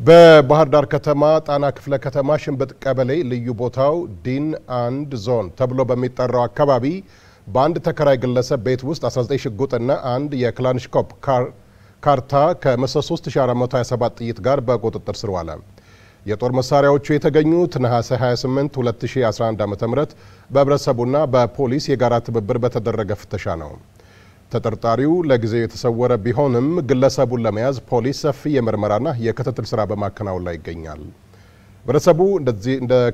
በባህር ዳር ከተማ ጣና ክፍለ ከተማ ሽንብጥ ቀበሌ ልዩ ቦታው ዲን አንድ ዞን ተብሎ በሚጠራው አካባቢ በአንድ ተከራይ ግለሰብ ቤት ውስጥ 19 ሽጉጥና አንድ የክላንሽኮፕ ካርታ ከ3427 ጥይት ጋር በቁጥጥር ስር ዋለ። የጦር መሳሪያዎቹ የተገኙት ነሐሴ 28 2011 ዓ.ም በህብረተሰቡና በፖሊስ የጋራ ትብብር በተደረገ ፍተሻ ነው። ተጠርጣሪው ለጊዜው የተሰወረ ቢሆንም ግለሰቡን ለመያዝ ፖሊስ ሰፊ የምርመራና የክትትል ስራ በማከናወን ላይ ይገኛል። ህብረተሰቡ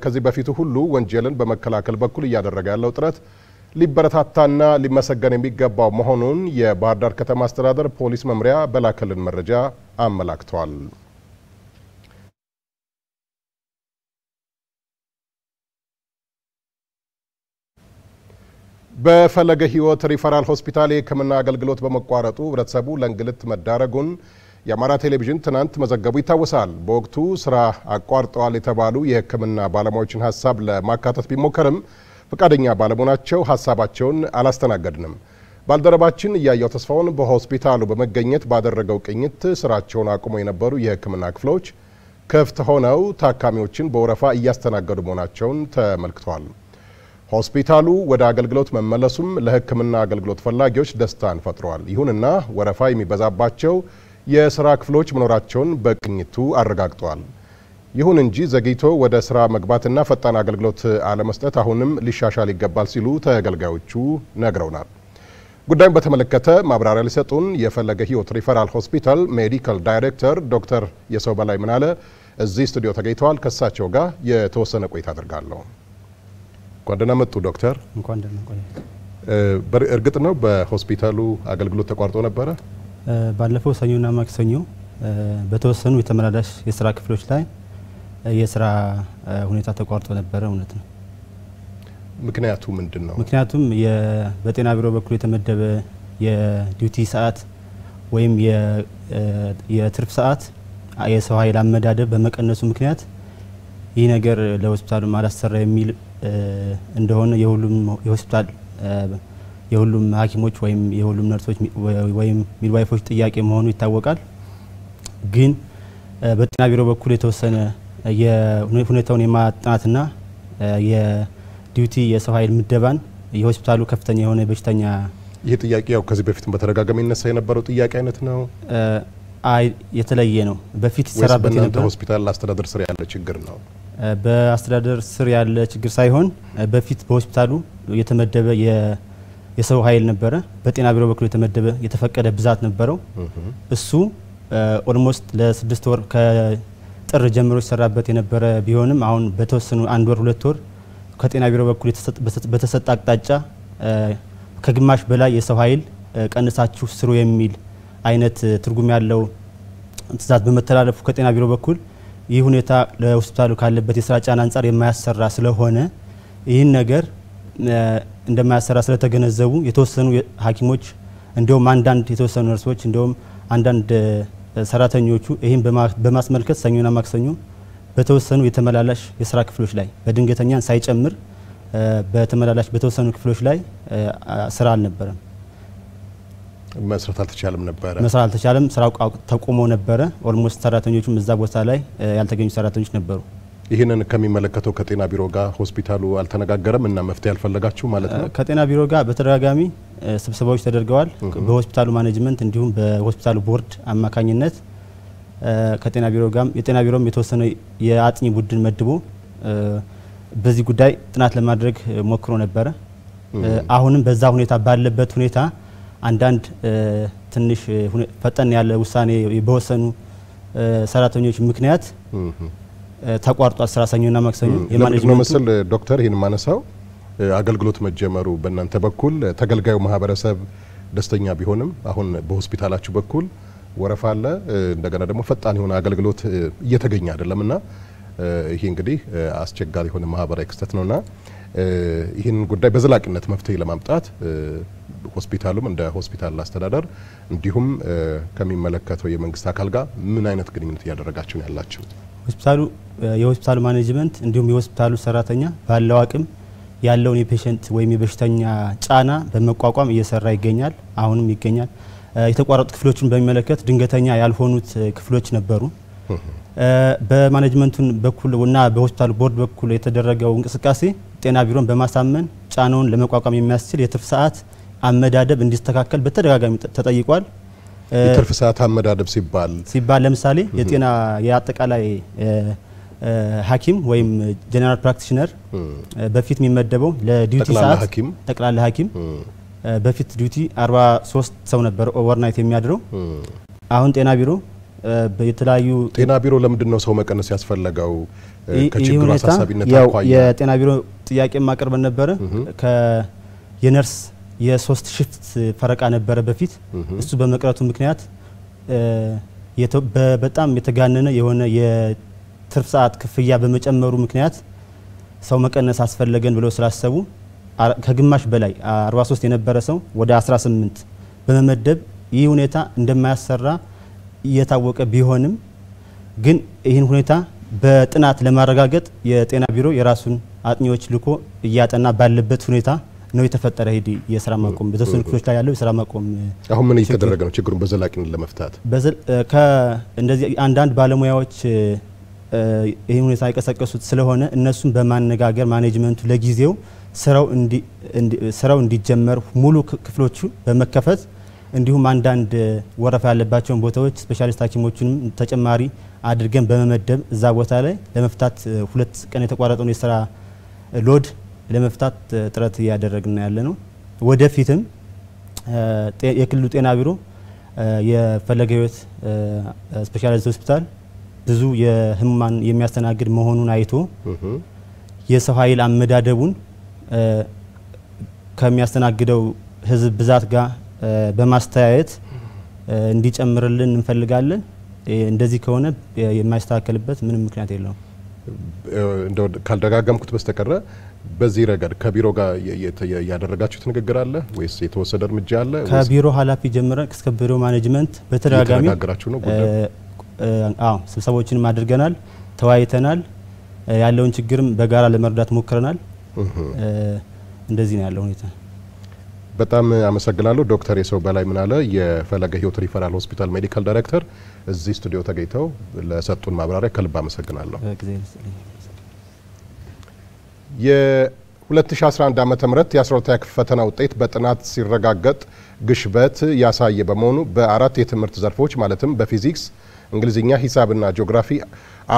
ከዚህ በፊቱ ሁሉ ወንጀልን በመከላከል በኩል እያደረገ ያለው ጥረት ሊበረታታና ሊመሰገን የሚገባው መሆኑን የባህር ዳር ከተማ አስተዳደር ፖሊስ መምሪያ በላከልን መረጃ አመላክተዋል። በፈለገ ህይወት ሪፈራል ሆስፒታል የህክምና አገልግሎት በመቋረጡ ህብረተሰቡ ለእንግልት መዳረጉን የአማራ ቴሌቪዥን ትናንት መዘገቡ ይታወሳል። በወቅቱ ስራ አቋርጠዋል የተባሉ የህክምና ባለሙያዎችን ሀሳብ ለማካተት ቢሞከርም ፈቃደኛ ባለመሆናቸው ሀሳባቸውን አላስተናገድንም። ባልደረባችን እያየው ተስፋውን በሆስፒታሉ በመገኘት ባደረገው ቅኝት ስራቸውን አቁመው የነበሩ የህክምና ክፍሎች ክፍት ሆነው ታካሚዎችን በወረፋ እያስተናገዱ መሆናቸውን ተመልክቷል። ሆስፒታሉ ወደ አገልግሎት መመለሱም ለህክምና አገልግሎት ፈላጊዎች ደስታን ፈጥረዋል። ይሁንና ወረፋ የሚበዛባቸው የስራ ክፍሎች መኖራቸውን በቅኝቱ አረጋግጠዋል። ይሁን እንጂ ዘግይቶ ወደ ስራ መግባትና ፈጣን አገልግሎት አለመስጠት አሁንም ሊሻሻል ይገባል ሲሉ ተገልጋዮቹ ነግረውናል። ጉዳዩን በተመለከተ ማብራሪያ ሊሰጡን የፈለገ ህይወት ሪፈራል ሆስፒታል medical director ዶክተር የሰው በላይ ምናለ እዚህ ስቱዲዮ ተገኝተዋል። ከእሳቸው ጋር የተወሰነ ቆይታ አድርጋለሁ። እንኳን ደህና መጡ ዶክተር። እንኳን ደህና ቆየ። እርግጥ ነው በሆስፒታሉ አገልግሎት ተቋርጦ ነበረ? ባለፈው ሰኞና ማክሰኞ በተወሰኑ የተመላላሽ የስራ ክፍሎች ላይ የስራ ሁኔታ ተቋርጦ ነበረ። እውነት ነው። ምክንያቱ ምንድን ነው? ምክንያቱም በጤና ቢሮ በኩል የተመደበ የዲዩቲ ሰዓት ወይም የትርፍ ሰዓት የሰው ኃይል አመዳደብ በመቀነሱ ምክንያት ይህ ነገር ለሆስፒታሉ አላሰራ የሚል እንደሆነ የሁሉም የሆስፒታል የሁሉም ሐኪሞች ወይም የሁሉም ነርሶች ወይም ሚድዋይፎች ጥያቄ መሆኑ ይታወቃል። ግን በጤና ቢሮ በኩል የተወሰነ ሁኔታውን የማጥናትና የዲዩቲ የሰው ኃይል ምደባን የሆስፒታሉ ከፍተኛ የሆነ በሽተኛ ይህ ጥያቄ ያው ከዚህ በፊትም በተደጋጋሚ ይነሳ የነበረው ጥያቄ አይነት ነው። አይ የተለየ ነው። በፊት ይሰራበት የነበረ ሆስፒታል አስተዳደር ስር ያለ ችግር ነው? በአስተዳደር ስር ያለ ችግር ሳይሆን በፊት በሆስፒታሉ የተመደበ የሰው ኃይል ነበረ። በጤና ቢሮ በኩል የተመደበ የተፈቀደ ብዛት ነበረው። እሱ almost ለስድስት ወር ከጥር ጀምሮ ሲሰራበት የነበረ ቢሆንም አሁን በተወሰኑ አንድ ወር ሁለት ወር ከጤና ቢሮ በኩል በተሰጠ አቅጣጫ ከግማሽ በላይ የሰው ኃይል ቀንሳችሁ ስሩ የሚል አይነት ትርጉም ያለው ትዕዛዝ በመተላለፉ ከጤና ቢሮ በኩል ይህ ሁኔታ ለሆስፒታሉ ካለበት የስራ ጫና አንጻር የማያሰራ ስለሆነ ይህን ነገር እንደማያሰራ ስለተገነዘቡ የተወሰኑ ሐኪሞች እንዲሁም አንዳንድ የተወሰኑ ነርሶች እንዲሁም አንዳንድ ሰራተኞቹ ይህን በማስመልከት ሰኞና ማክሰኞ በተወሰኑ የተመላላሽ የስራ ክፍሎች ላይ በድንገተኛን ሳይጨምር በተመላላሽ በተወሰኑ ክፍሎች ላይ ስራ አልነበረም፣ መስራት አልተቻለም ነበረ። መስራት አልተቻለም። ስራው ተቆሞ ነበረ። almost ሰራተኞቹም እዛ ቦታ ላይ ያልተገኙ ሰራተኞች ነበሩ። ይህንን ከሚመለከተው ከጤና ቢሮ ጋር ሆስፒታሉ አልተነጋገረም እና መፍትሄ አልፈለጋችሁ ማለት ነው? ከጤና ቢሮ ጋር በተደጋጋሚ ስብሰባዎች ተደርገዋል። በሆስፒታሉ ማኔጅመንት እንዲሁም በሆስፒታሉ ቦርድ አማካኝነት ከጤና ቢሮ ጋር የጤና ቢሮም የተወሰነ የአጥኚ ቡድን መድቦ በዚህ ጉዳይ ጥናት ለማድረግ ሞክሮ ነበረ። አሁንም በዛ ሁኔታ ባለበት ሁኔታ አንዳንድ ትንሽ ፈጠን ያለ ውሳኔ በወሰኑ ሰራተኞች ምክንያት ተቋርጧል። ስራ ሰኞና ማክሰኞ ነው መሰል ዶክተር ይህን ማነሳው አገልግሎት መጀመሩ በእናንተ በኩል ተገልጋዩ ማህበረሰብ ደስተኛ ቢሆንም አሁን በሆስፒታላችሁ በኩል ወረፋ አለ፣ እንደገና ደግሞ ፈጣን የሆነ አገልግሎት እየተገኘ አይደለም እና ይሄ እንግዲህ አስቸጋሪ የሆነ ማህበራዊ ክስተት ነውና ይህን ጉዳይ በዘላቂነት መፍትሄ ለማምጣት ሆስፒታሉም እንደ ሆስፒታል አስተዳደር እንዲሁም ከሚመለከተው የመንግስት አካል ጋር ምን አይነት ግንኙነት እያደረጋችሁ ነው ያላችሁ? ሆስፒታሉ የሆስፒታሉ ማኔጅመንት እንዲሁም የሆስፒታሉ ሰራተኛ ባለው አቅም ያለውን የ patient ወይም የበሽተኛ ጫና በመቋቋም እየሰራ ይገኛል። አሁንም ይገኛል። የተቋረጡ ክፍሎችን በሚመለከት ድንገተኛ ያልሆኑት ክፍሎች ነበሩ። በማኔጅመንቱን በኩል እና በሆስፒታሉ ቦርድ በኩል የተደረገው እንቅስቃሴ ጤና ቢሮን በማሳመን ጫናውን ለመቋቋም የሚያስችል የትርፍ ሰዓት አመዳደብ እንዲስተካከል በተደጋጋሚ ተጠይቋል። የትርፍ ሰዓት አመዳደብ ሲባል ሲባል ለምሳሌ የጤና የአጠቃላይ ሐኪም ወይም general practitioner በፊት የሚመደበው ለ duty ሰዓት ጠቅላላ ሐኪም በፊት duty 43 ሰው ነበር overnight የሚያድረው። አሁን ጤና ቢሮ የተለያዩ ጤና ቢሮ ለምንድን ነው ሰው መቀነስ ያስፈለገው? ከችግሩ አሳሳቢነት አኳያ የጤና ቢሮ ጥያቄ ማቅረበን ነበረ። የነርስ የሶስት shift ፈረቃ ነበረ በፊት። እሱ በመቅረቱ ምክንያት በጣም የተጋነነ የሆነ የትርፍ ሰዓት ክፍያ በመጨመሩ ምክንያት ሰው መቀነስ አስፈለገን ብለው ስላሰቡ ከግማሽ በላይ 43 የነበረ ሰው ወደ 18 በመመደብ ይህ ሁኔታ እንደማያሰራ እየታወቀ ቢሆንም ግን ይህን ሁኔታ በጥናት ለማረጋገጥ የጤና ቢሮ የራሱን አጥኚዎች ልኮ እያጠና ባለበት ሁኔታ ነው የተፈጠረ ሂድ የስራ ማቆም በተወሰኑ ክፍሎች ላይ ያለው የስራ ማቆም አሁን ምን እየተደረገ ነው ችግሩን በዘላቂነት ለመፍታት? እንደዚህ አንዳንድ ባለሙያዎች ይህን ሁኔታ የቀሰቀሱት ስለሆነ እነሱን በማነጋገር ማኔጅመንቱ ለጊዜው ስራው እንዲ- እንዲ- ስራው እንዲጀመር ሙሉ ክፍሎቹ በመከፈት እንዲሁም አንዳንድ ወረፋ ያለባቸውን ቦታዎች ስፔሻሊስት ሐኪሞቹንም ተጨማሪ አድርገን በመመደብ እዛ ቦታ ላይ ለመፍታት ሁለት ቀን የተቋረጠውን የስራ load ለመፍታት ጥረት እያደረግን ያለ ነው። ወደፊትም የክልሉ ጤና ቢሮ የፈለገ ሕይወት እ፣ ስፔሻላይዝድ ሆስፒታል ብዙ የህሙማን የሚያስተናግድ መሆኑን አይቶ የሰው ኃይል አመዳደቡን ከሚያስተናግደው ህዝብ ብዛት ጋር በማስተያየት እንዲጨምርልን እንፈልጋለን። እንደዚህ ከሆነ የማይስተካከልበት ምንም ምክንያት የለውም። እንደው ካልደጋገምኩት በስተቀረ በዚህ ረገድ ከቢሮ ጋር ያደረጋችሁት ንግግር አለ ወይስ የተወሰደ እርምጃ አለ? ከቢሮ ኃላፊ ጀምረን እስከ ቢሮ ማኔጅመንት በተደጋጋሚ ነው አዎ ስብሰባዎችንም አድርገናል፣ ተወያይተናል። ያለውን ችግርም በጋራ ለመርዳት ሞክረናል። እንደዚህ ነው ያለው ሁኔታ። በጣም አመሰግናለሁ ዶክተር የሰው በላይ ምናለ የፈለገ ህይወት ሪፈራል ሆስፒታል ሜዲካል ዳይሬክተር እዚህ ስቱዲዮ ተገኝተው ለሰጡን ማብራሪያ ከልብ አመሰግናለሁ። የ2011 ዓ ም የ12ኛ ክፍል ፈተና ውጤት በጥናት ሲረጋገጥ ግሽበት ያሳየ በመሆኑ በአራት የትምህርት ዘርፎች ማለትም በፊዚክስ፣ እንግሊዝኛ፣ ሂሳብና ጂኦግራፊ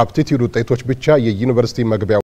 aptitude ውጤቶች ብቻ የዩኒቨርሲቲ መግቢያ